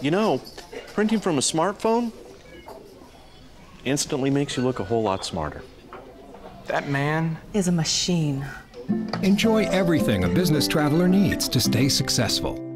You know, printing from a smartphone instantly makes you look a whole lot smarter. That man is a machine. Enjoy everything a business traveler needs to stay successful